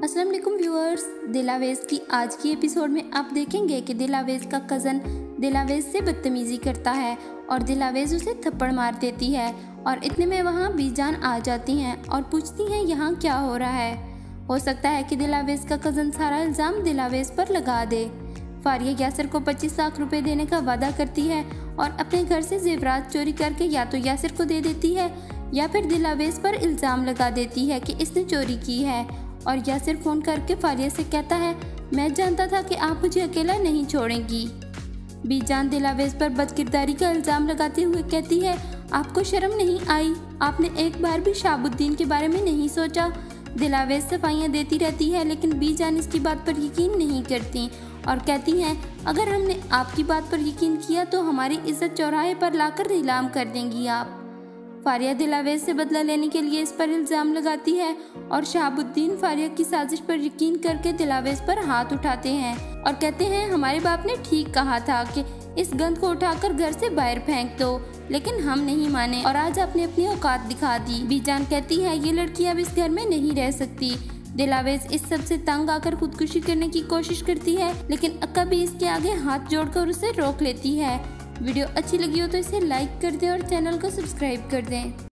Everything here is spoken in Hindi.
वालेकुम व्यूअर्स दिलावेज की आज की एपिसोड में आप देखेंगे कि दिलावेज का कज़न दिलावेज से बदतमीज़ी करता है और दिलावेज उसे थप्पड़ मार देती है और इतने में वहाँ बीजान आ जाती हैं और पूछती हैं यहाँ क्या हो रहा है। हो सकता है कि दिलावेज का कज़न सारा इल्ज़ाम दिलावेज पर लगा दे। फारिया यासर को 25 लाख रुपए देने का वादा करती है और अपने घर से जेवरात चोरी करके या तो यासर को दे देती है या फिर दिलावेज पर इल्ज़ाम लगा देती है कि इसने चोरी की है। और यासिर फ़ोन करके फारिया से कहता है, मैं जानता था कि आप मुझे अकेला नहीं छोड़ेंगी। बीजान दिलावेज पर बदकिरदारी का इल्ज़ाम लगाते हुए कहती है, आपको शर्म नहीं आई? आपने एक बार भी शाबुद्दीन के बारे में नहीं सोचा? दिलावेज सफाइयाँ देती रहती है, लेकिन बीजान इसकी बात पर यकीन नहीं करती और कहती हैं, अगर हमने आपकी बात पर यकीन किया तो हमारी इज़्ज़त चौराहे पर लाकर नीलाम कर देंगी आप। फारिया दिलावेज से बदला लेने के लिए इस पर इल्ज़ाम लगाती है और शहाबुद्दीन फारिया की साजिश पर यकीन करके दिलावेज पर हाथ उठाते हैं और कहते हैं, हमारे बाप ने ठीक कहा था कि इस गंद को उठाकर घर से बाहर फेंक दो, लेकिन हम नहीं माने और आज आपने अपनी औकात दिखा दी। बीजान कहती है, ये लड़की अब इस घर में नहीं रह सकती। दिलावेज इस सबसे तंग आकर खुदकुशी करने की कोशिश करती है, लेकिन अक्का भी इसके आगे हाथ जोड़कर उसे रोक लेती है। वीडियो अच्छी लगी हो तो इसे लाइक कर दें और चैनल को सब्सक्राइब कर दें।